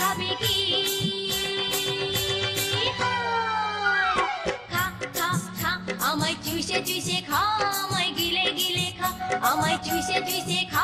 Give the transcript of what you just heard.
হায়। খা খা খা আমায় চুষে চুষে খা, আমায় গিলে গিলে খা। আমায় চুষে চুষে খা।